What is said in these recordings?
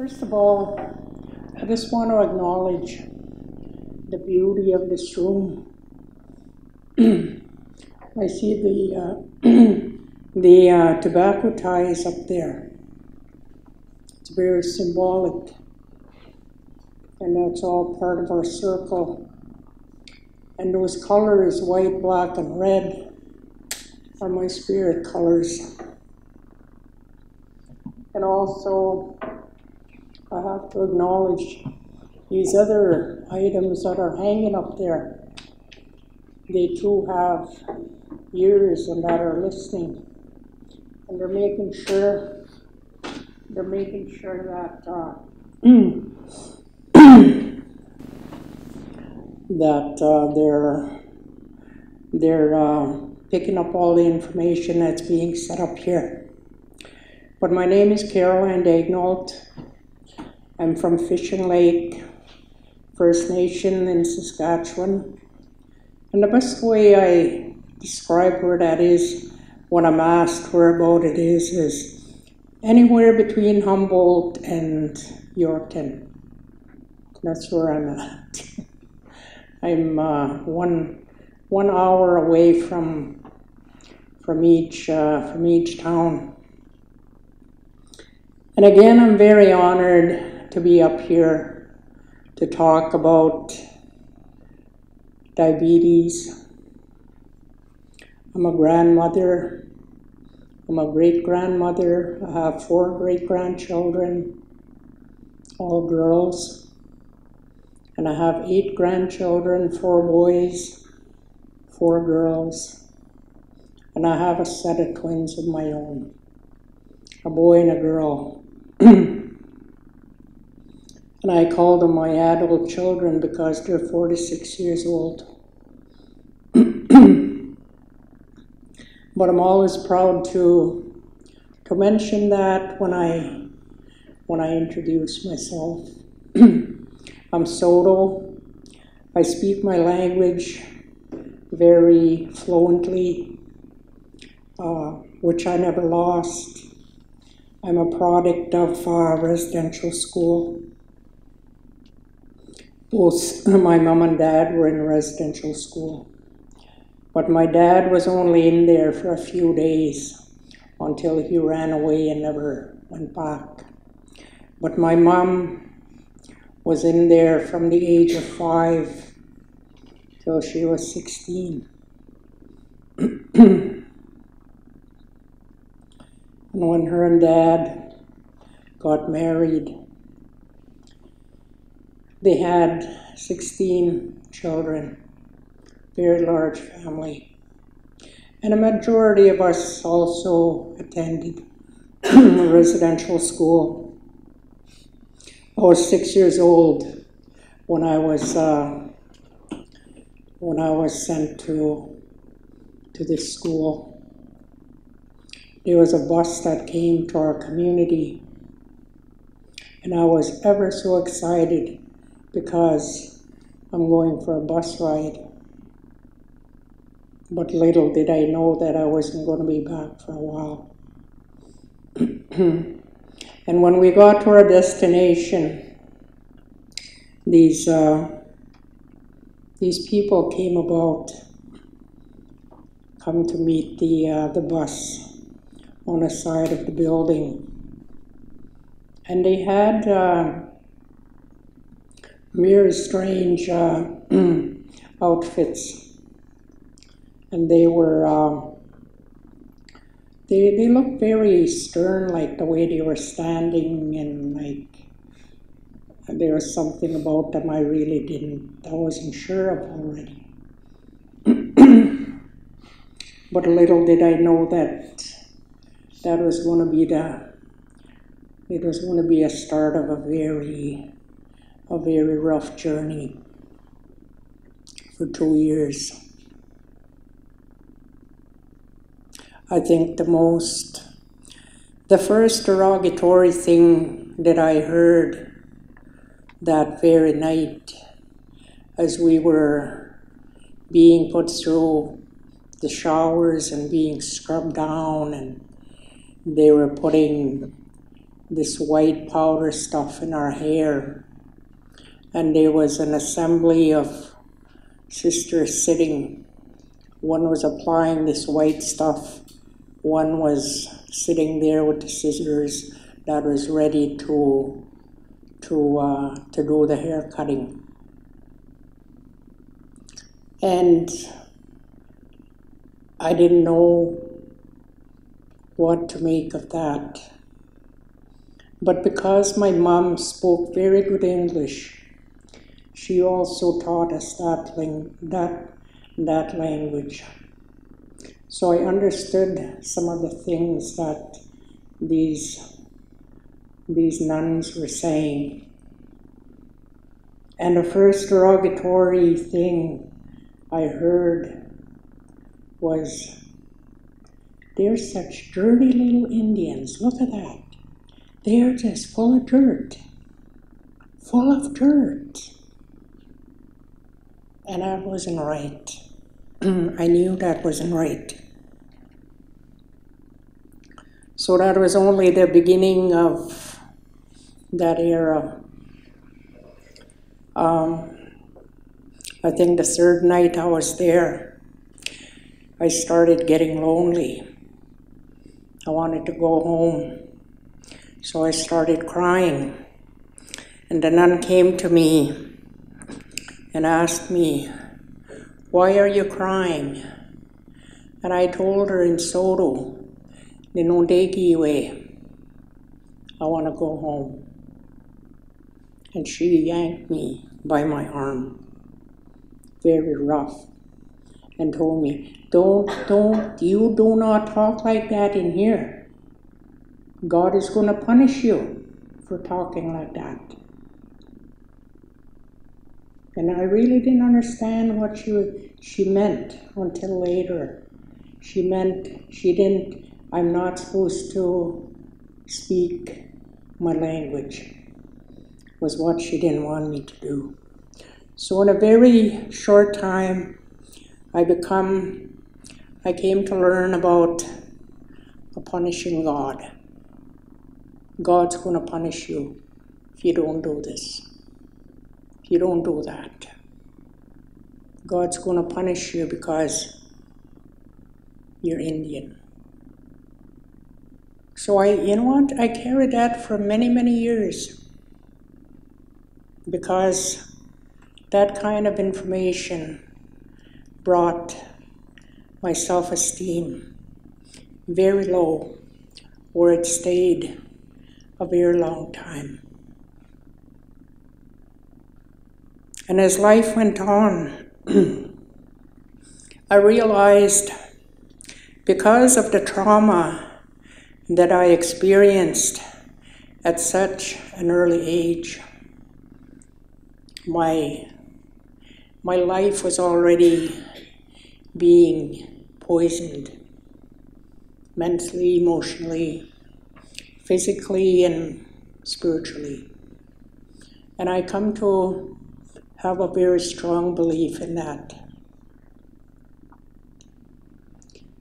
First of all, I just want to acknowledge the beauty of this room. I see the uh, the uh, tobacco ties up there. It's very symbolic, and that's all part of our circle. And those colors, white, black, and red, are my spirit colors. And also, I have to acknowledge these other items that are hanging up there. They too have ears and that are listening. And they're making sure, they're making sure that, uh, that uh, they're, they're uh, picking up all the information that's being set up here. But my name is Carol Ann. I'm from Fishing Lake, First Nation in Saskatchewan. And the best way I describe where that is when I'm asked whereabout it is is anywhere between Humboldt and Yorkton. That's where I'm at. I'm uh, one one hour away from from each uh, from each town. And again, I'm very honored to be up here to talk about diabetes. I'm a grandmother. I'm a great grandmother. I have four great grandchildren, all girls. And I have eight grandchildren, four boys, four girls. And I have a set of twins of my own a boy and a girl. And I call them my adult children because they're 46 years old. but I'm always proud to, to mention that when I, when I introduce myself. I'm Saulteaux. I speak my language very fluently, uh, which I never lost. I'm a product of uh, residential school. Both my mom and dad were in residential school. But my dad was only in there for a few days until he ran away and never went back. But my mom was in there from the age of five till she was 16. and when her and dad got married, they had 16 children, very large family. And a majority of us also attended residential school. I was six years old when I was uh, when I was sent to to this school. There was a bus that came to our community, and I was ever so excited because I'm going for a bus ride. But little did I know that I wasn't going to be back for a while. and when we got to our destination, these uh, these people came about, come to meet the uh, the bus on the side of the building, and they had. Uh, very strange uh, outfits, and they were uh, they they looked very stern, like the way they were standing, and like there was something about them I really didn't, I wasn't sure of already. but little did I know that that was going to be the it was going to be a start of a very a very rough journey for two years. I think the most, the first derogatory thing that I heard that very night as we were being put through the showers and being scrubbed down and they were putting this white powder stuff in our hair. And there was an assembly of sisters sitting. One was applying this white stuff, one was sitting there with the scissors that was ready to to uh, to do the hair cutting. And I didn't know what to make of that. But because my mom spoke very good English, she also taught us that, ling- that, that language. So I understood some of the things that these, these nuns were saying. And the first derogatory thing I heard was, They're such dirty little Indians. Look at that. They're just full of dirt. Full of dirt. And I wasn't right. I knew that wasn't right. So that was only the beginning of that era. Um, I think the third night I was there, I started getting lonely. I wanted to go home. So I started crying. And the nun came to me and asked me, Why are you crying? And I told her in Saulteaux, Ninondegiwe, I want to go home. And she yanked me by my arm, very rough, and told me, Don't, don't, you do not talk like that in here. God is going to punish you for talking like that. And I really didn't understand what she, she meant until later. She meant she didn't, I'm not supposed to speak my language, was what she didn't want me to do. So, in a very short time, I become, I came to learn about a punishing God. God's going to punish you if you don't do this. You don't do that. God's going to punish you because you're Indian. So I, you know what? I carried that for many, many years because that kind of information brought my self esteem very low, where it stayed a very long time. And as life went on, I realized because of the trauma that I experienced at such an early age, my, my life was already being poisoned mentally, emotionally, physically, and spiritually. And I come to have a very strong belief in that.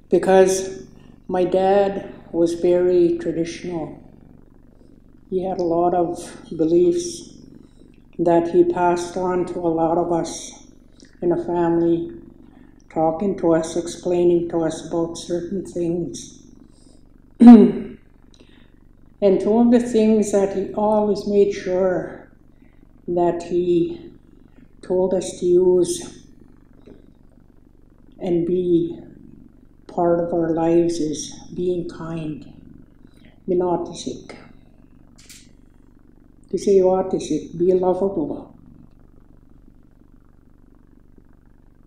Because my dad was very traditional. He had a lot of beliefs that he passed on to a lot of us in a family, talking to us, explaining to us about certain things. and two of the things that he always made sure that he told us to use and be part of our lives is being kind. Minautisik. Kisayuatisik. Be lovable.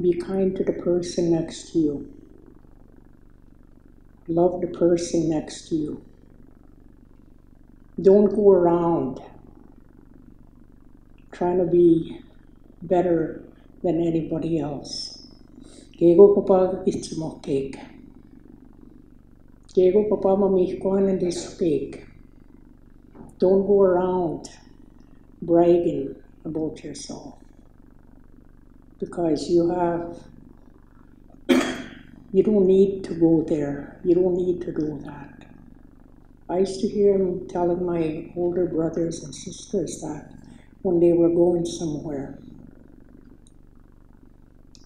Be kind to the person next to you. Love the person next to you. Don't go around trying to be better than anybody else. Kego papa mo cake. Kego papa mamihkuan and speak. Don't go around bragging about yourself because you have you don't need to go there. You don't need to do that. I used to hear him telling my older brothers and sisters that when they were going somewhere.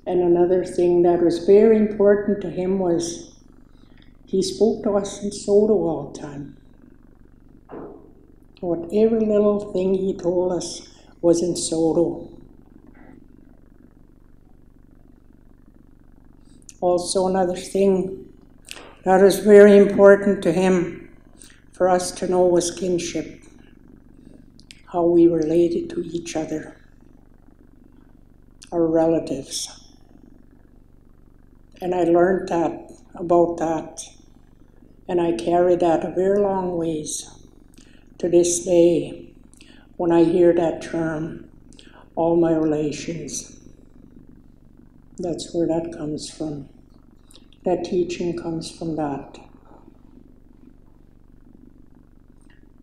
And another thing that was very important to him was he spoke to us in Saulteaux all the time. What every little thing he told us was in Saulteaux. Also, another thing that was very important to him for us to know was kinship, how we related to each other, our relatives. And I learned that about that, and I carry that a very long ways to this day when I hear that term, all my relations. That's where that comes from. That teaching comes from that.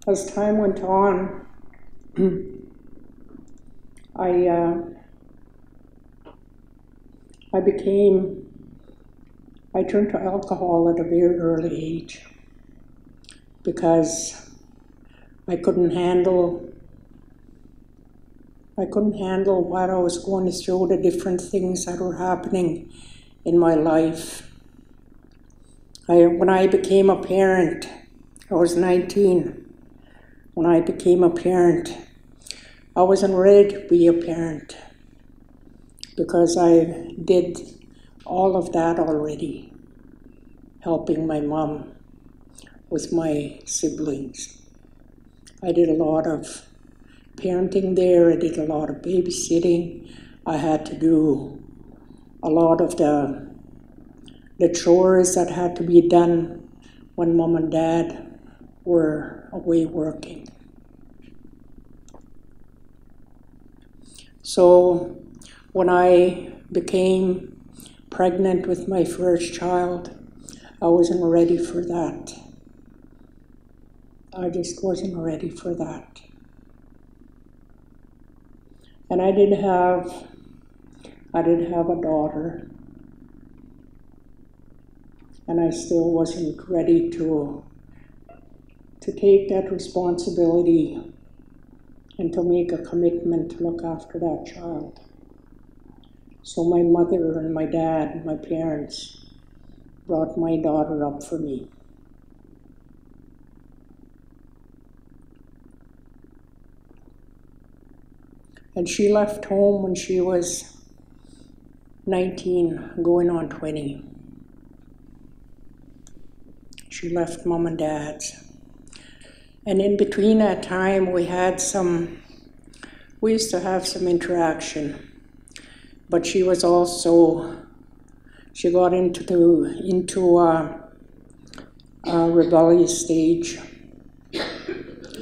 As time went on, I uh, I became I turned to alcohol at a very early age because I couldn't handle I couldn't handle what I was going through, the different things that were happening in my life. I, when I became a parent, I was 19. When I became a parent, I wasn't ready to be a parent because I did all of that already, helping my mom with my siblings. I did a lot of parenting there, I did a lot of babysitting. I had to do a lot of the, the chores that had to be done when mom and dad were away working. So when I became pregnant with my first child, I wasn't ready for that. I just wasn't ready for that. And I didn't have I didn't have a daughter. And I still wasn't ready to to take that responsibility and to make a commitment to look after that child. So my mother and my dad, my parents, brought my daughter up for me. And she left home when she was 19, going on 20. She left mom and dad's. And in between that time, we had some, we used to have some interaction. But she was also, she got into, the, into a, a rebellious stage.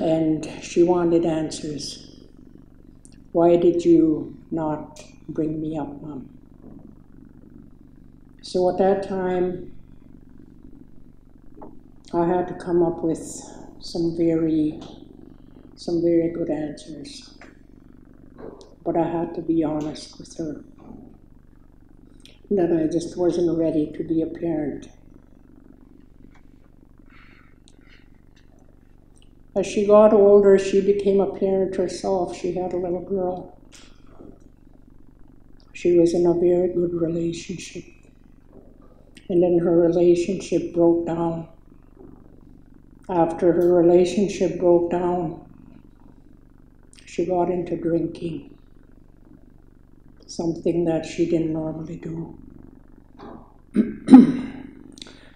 And she wanted answers. Why did you not bring me up, Mom? So at that time, I had to come up with some very, some very good answers. But I had to be honest with her that I just wasn't ready to be a parent. As she got older, she became a parent herself. She had a little girl. She was in a very good relationship. And then her relationship broke down. After her relationship broke down, she got into drinking, something that she didn't normally do.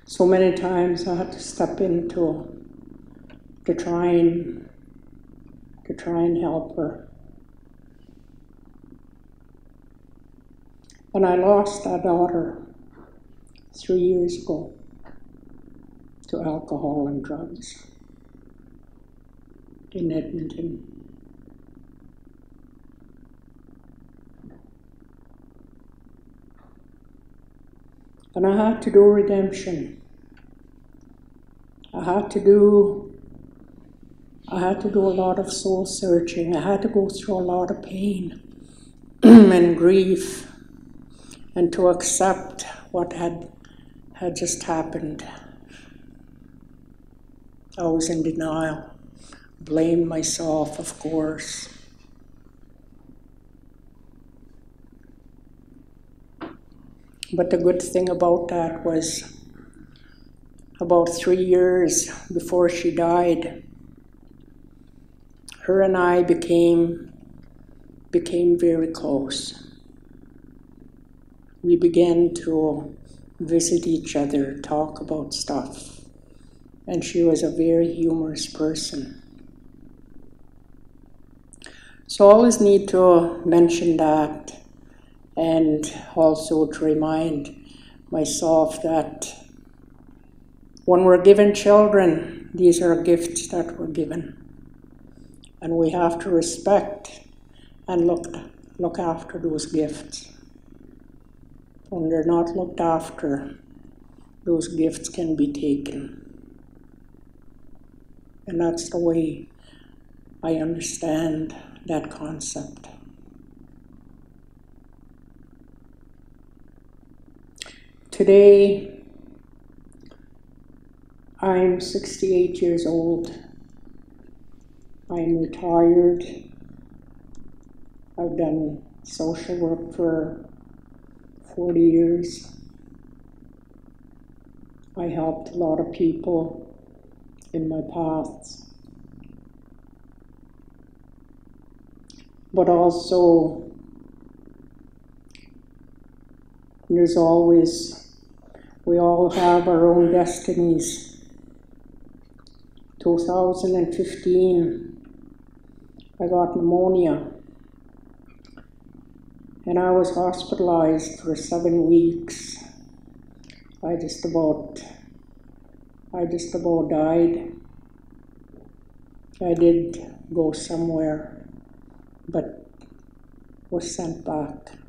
so many times I had to step into to to try and to try and help her. And I lost a daughter three years ago to alcohol and drugs in Edmonton. And I had to do redemption. I had to do I had to do a lot of soul searching. I had to go through a lot of pain and grief and to accept what had had just happened. I was in denial, blamed myself, of course. But the good thing about that was about three years before she died, her and I became became very close. We began to visit each other, talk about stuff, and she was a very humorous person. So I always need to mention that and also to remind myself that when we're given children, these are gifts that we're given. And we have to respect and look, look after those gifts. When they're not looked after, those gifts can be taken. And that's the way I understand that concept. Today, I'm 68 years old. I'm retired. I've done social work for 40 years. I helped a lot of people in my paths. But also, there's always we all have our own destinies. 2015, I got pneumonia and I was hospitalized for seven weeks. I just about, I just about died. I did go somewhere, but was sent back.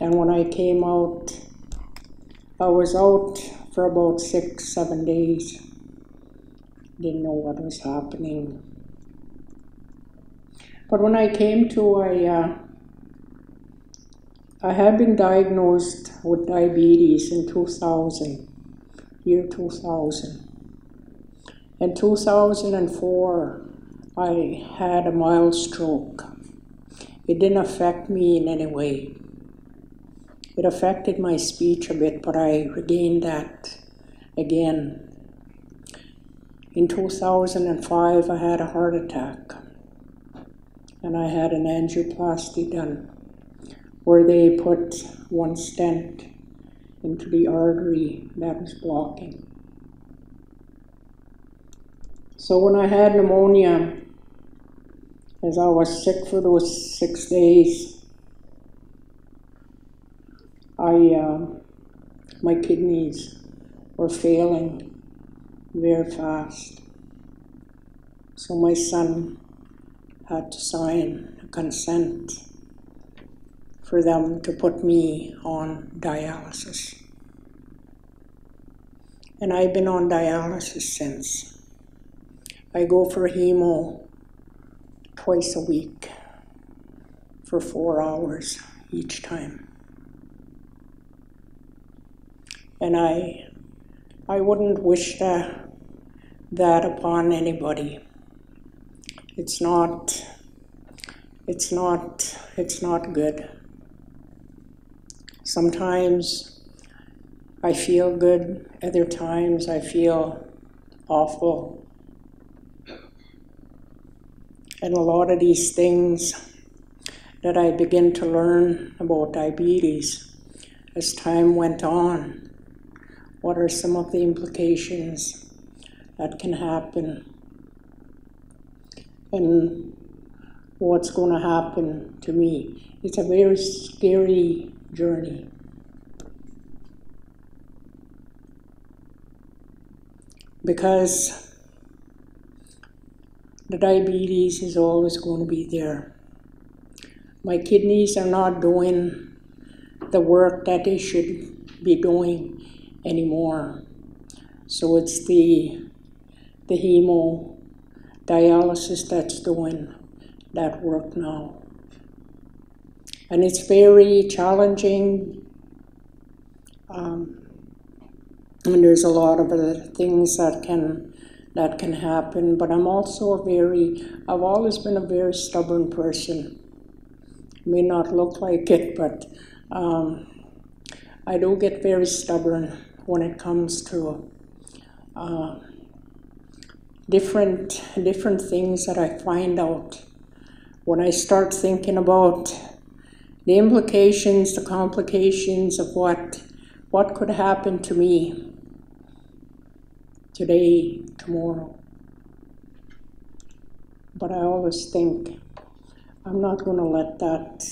And when I came out, I was out for about six, seven days. Didn't know what was happening. But when I came to, I, uh, I had been diagnosed with diabetes in 2000, year 2000. In 2004, I had a mild stroke. It didn't affect me in any way. It affected my speech a bit, but I regained that again. In 2005, I had a heart attack and I had an angioplasty done where they put one stent into the artery that was blocking. So when I had pneumonia, as I was sick for those six days, I, uh, my kidneys were failing very fast. So my son had to sign a consent for them to put me on dialysis. And I've been on dialysis since. I go for hemo twice a week for four hours each time. And I, I wouldn't wish that, that upon anybody. It's not, it's not, it's not good. Sometimes I feel good, other times I feel awful. And a lot of these things that I begin to learn about diabetes as time went on what are some of the implications that can happen? And what's going to happen to me? It's a very scary journey. Because the diabetes is always going to be there. My kidneys are not doing the work that they should be doing anymore. So it's the the hemodialysis that's doing that work now. And it's very challenging. Um, and there's a lot of other things that can that can happen. But I'm also a very I've always been a very stubborn person. May not look like it, but um, I do get very stubborn when it comes to uh, different different things that I find out when I start thinking about the implications, the complications of what what could happen to me today, tomorrow. But I always think I'm not going to let that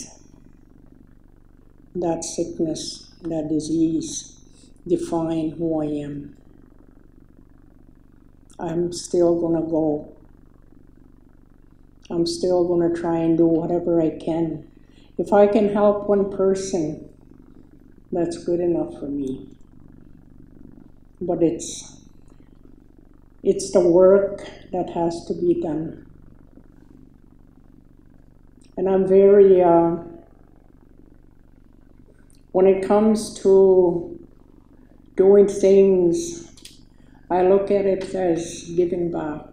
that sickness, that disease define who I am. I'm still going to go. I'm still going to try and do whatever I can. If I can help one person, that's good enough for me. But it's it's the work that has to be done. And I'm very, uh, when it comes to doing things, I look at it as giving back.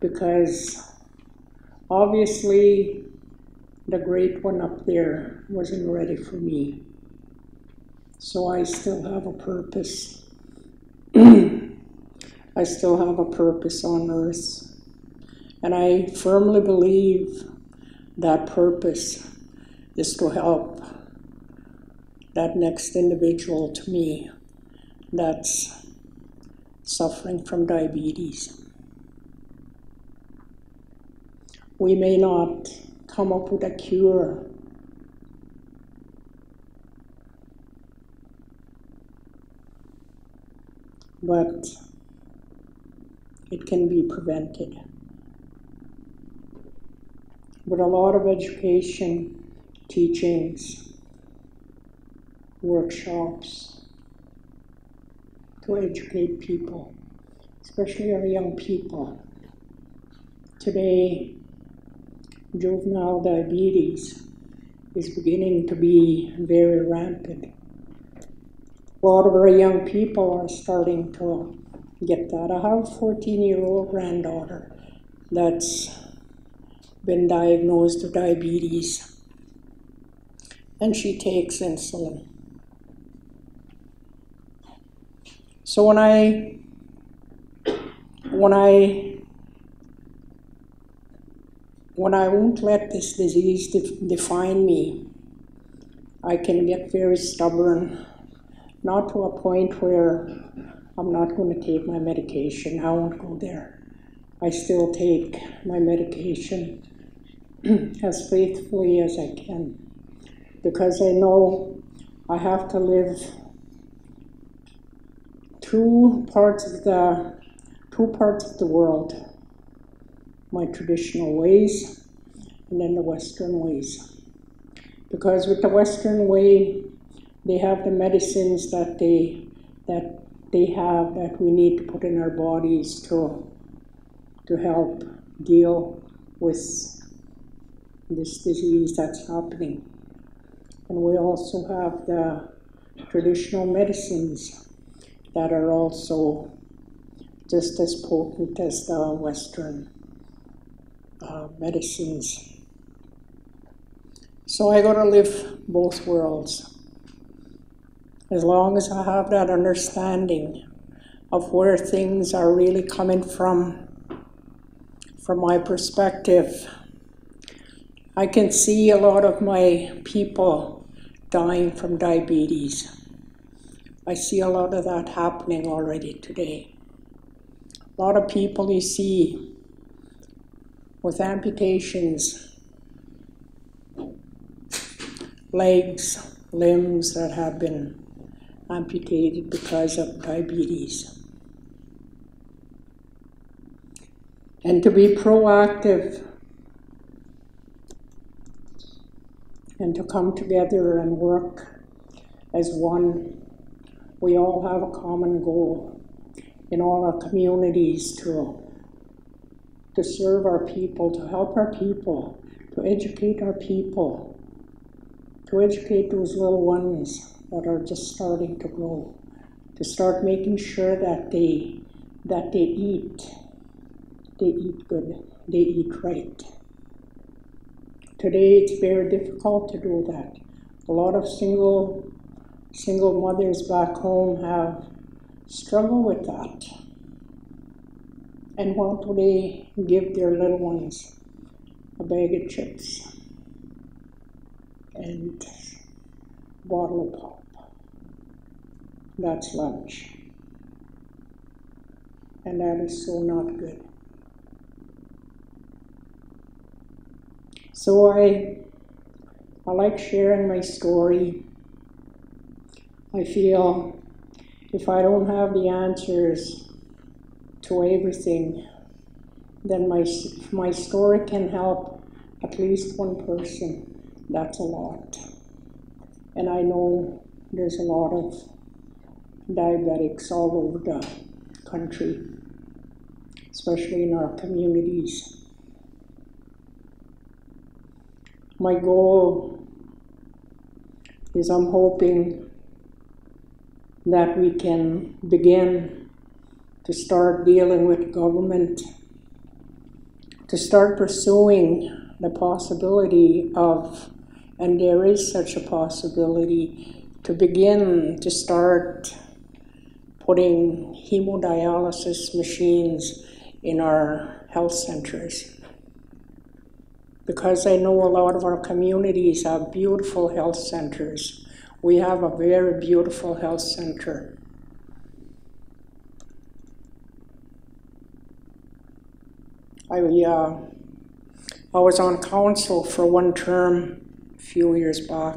Because obviously, the great one up there wasn't ready for me. So I still have a purpose. I still have a purpose on earth. And I firmly believe that purpose is to help that next individual to me that's suffering from diabetes. We may not come up with a cure. But it can be prevented. With a lot of education, teachings, workshops to educate people, especially our young people. Today, juvenile diabetes is beginning to be very rampant. A lot of our young people are starting to get that. I have a 14 year old granddaughter that's been diagnosed with diabetes and she takes insulin. So when I when I when I won't let this disease de- define me, I can get very stubborn, not to a point where I'm not going to take my medication. I won't go there. I still take my medication as faithfully as I can because I know I have to live two parts of the two parts of the world. My traditional ways and then the western ways. Because with the western way they have the medicines that they that they have that we need to put in our bodies to, to help deal with this disease that's happening. And we also have the traditional medicines that are also just as potent as the Western uh, medicines. So I got to live both worlds as long as I have that understanding of where things are really coming from, from my perspective, I can see a lot of my people dying from diabetes. I see a lot of that happening already today. A lot of people you see with amputations, legs, limbs that have been amputated because of diabetes. And to be proactive and to come together and work as one. We all have a common goal in all our communities to, to serve our people, to help our people, to educate our people, to educate those little ones that are just starting to grow, to start making sure that they that they eat they eat good they eat right. Today it's very difficult to do that. A lot of single single mothers back home have struggled with that and what do they give their little ones a bag of chips and bottle of pop that's lunch. And that is so not good. So I I like sharing my story. I feel if I don't have the answers to everything, then my, my story can help at least one person. That's a lot. And I know there's a lot of diabetics all over the country, especially in our communities. My goal is I'm hoping that we can begin to start dealing with government, to start pursuing the possibility of, and there is such a possibility, to begin to start putting hemodialysis machines in our health centers. Because I know a lot of our communities have beautiful health centers. We have a very beautiful health center. I, uh, I was on council for one term a few years back,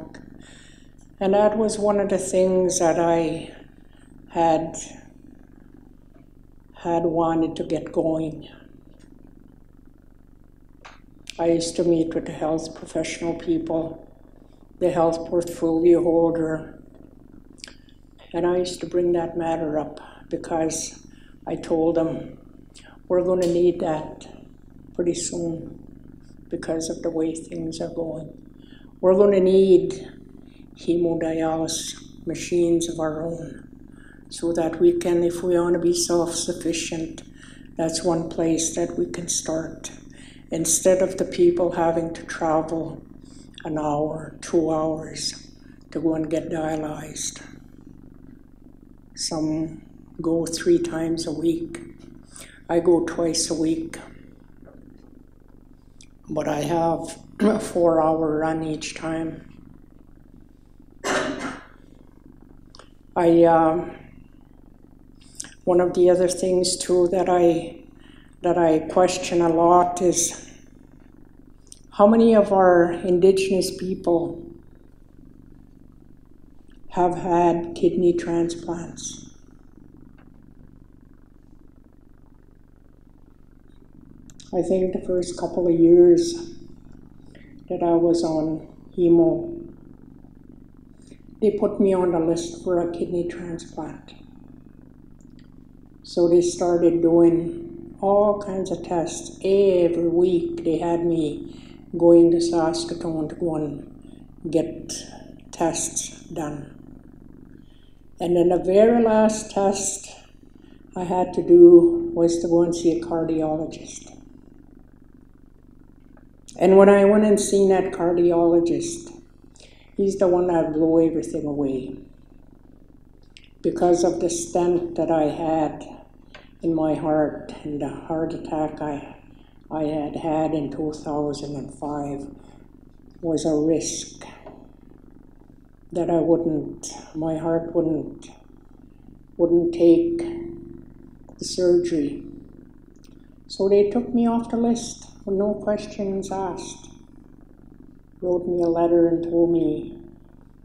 and that was one of the things that I had had wanted to get going. I used to meet with the health professional people, the health portfolio holder, and I used to bring that matter up because I told them we're going to need that pretty soon because of the way things are going. We're going to need hemodialysis machines of our own so that we can, if we want to be self sufficient, that's one place that we can start. Instead of the people having to travel an hour, two hours to go and get dialyzed. Some go three times a week. I go twice a week. But I have a four hour run each time. I uh, one of the other things too that I that I question a lot is how many of our indigenous people have had kidney transplants? I think the first couple of years that I was on hemo, they put me on the list for a kidney transplant. So they started doing all kinds of tests. Every week they had me going to go and get tests done. And then the very last test I had to do was to go and see a cardiologist. And when I went and seen that cardiologist, he's the one that blew everything away. Because of the stent that I had in my heart and the heart attack I, I had had in 2005 was a risk that I wouldn't, my heart wouldn't, wouldn't take the surgery. So they took me off the list with no questions asked. Wrote me a letter and told me,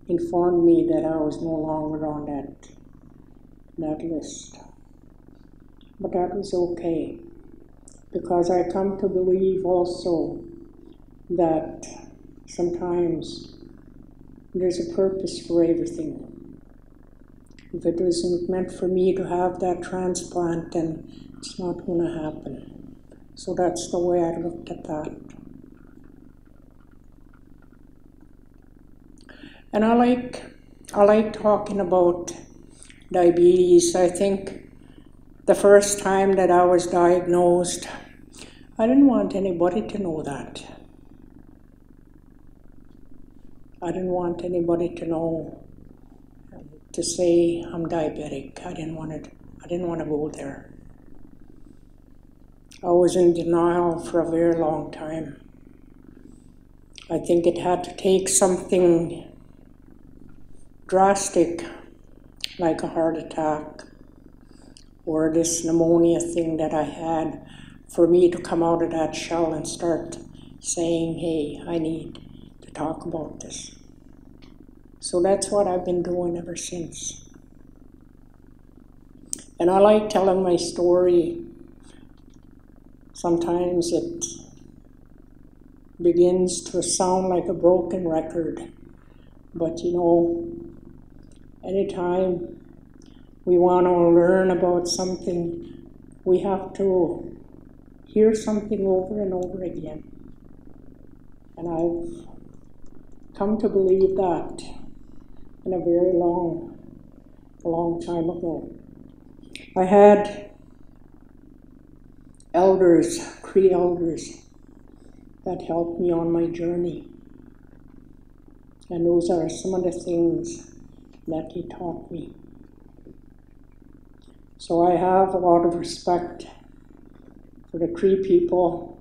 informed me that I was no longer on that, that list. But that was okay because I come to believe also that sometimes there's a purpose for everything. If it wasn't meant for me to have that transplant, then it's not going to happen. So that's the way I looked at that. And I like I like talking about diabetes. I think the first time that I was diagnosed, I didn't want anybody to know that. I didn't want anybody to know to say I'm diabetic. I didn't want to. I didn't want to go there. I was in denial for a very long time. I think it had to take something drastic, like a heart attack or this pneumonia thing that I had, for me to come out of that shell and start saying, hey, I need to talk about this. So that's what I've been doing ever since. And I like telling my story. Sometimes it begins to sound like a broken record, but you know, anytime we want to learn about something, we have to hear something over and over again. And I've come to believe that in a very long, long time ago. I had elders, Cree elders, that helped me on my journey. And those are some of the things that he taught me. So I have a lot of respect for the Cree people.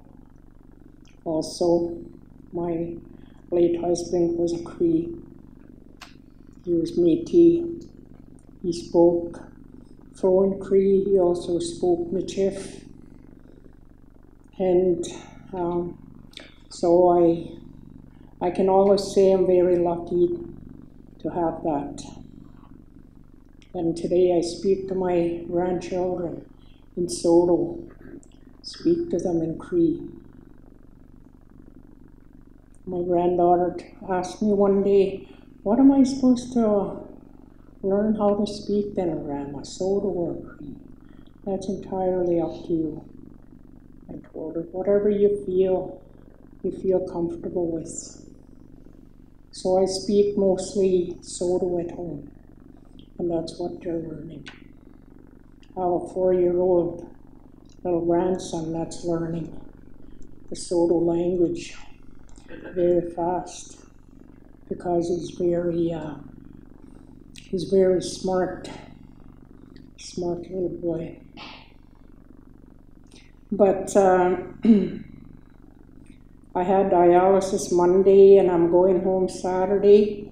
Also, my late husband was a Cree. He was Métis. He spoke fluent Cree. He also spoke Michif. And um, so I, I can always say I'm very lucky to have that. And today I speak to my grandchildren in Saulteaux, speak to them in Cree. My granddaughter asked me one day, What am I supposed to learn how to speak then, Grandma, Saulteaux or Cree? That's entirely up to you. I told her, Whatever you feel, you feel comfortable with. So I speak mostly Saulteaux at home and that's what they're learning. A four year old little grandson that's learning the Saulteaux language very fast because he's very uh, he's very smart smart little boy but uh, I had dialysis Monday and I'm going home Saturday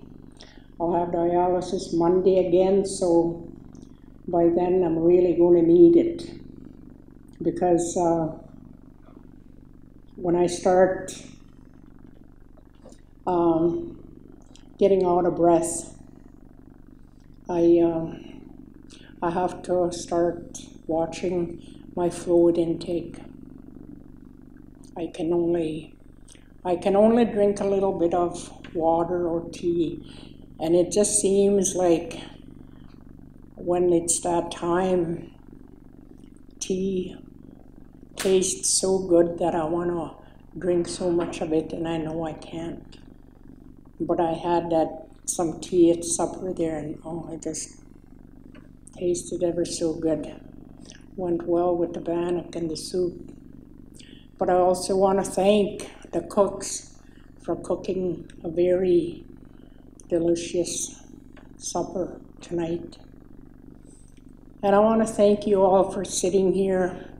I'll have dialysis Monday again, so by then I'm really going to need it because uh, when I start um, getting out of breath, I uh, I have to start watching my fluid intake. I can only I can only drink a little bit of water or tea and it just seems like when it's that time, tea tastes so good that I want to drink so much of it, and I know I can't. But I had that some tea at supper there, and oh, it just tasted ever so good. Went well with the bannock and the soup. But I also want to thank the cooks for cooking a very delicious supper tonight. And I want to thank you all for sitting here,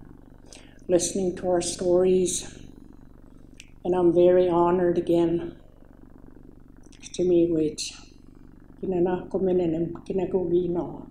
listening to our stories. And I'm very honored again to meet with Kinanako Minenim Kinako Gino.